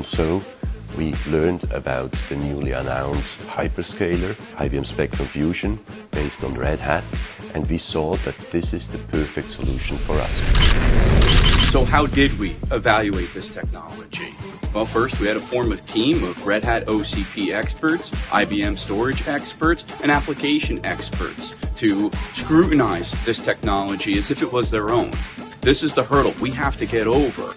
And so we learned about the newly announced hyperscaler, IBM Spectrum Fusion, based on Red Hat, and we saw that this is the perfect solution for us. So how did we evaluate this technology? Well, first we had to form a team of Red Hat OCP experts, IBM storage experts, and application experts to scrutinize this technology as if it was their own. This is the hurdle we have to get over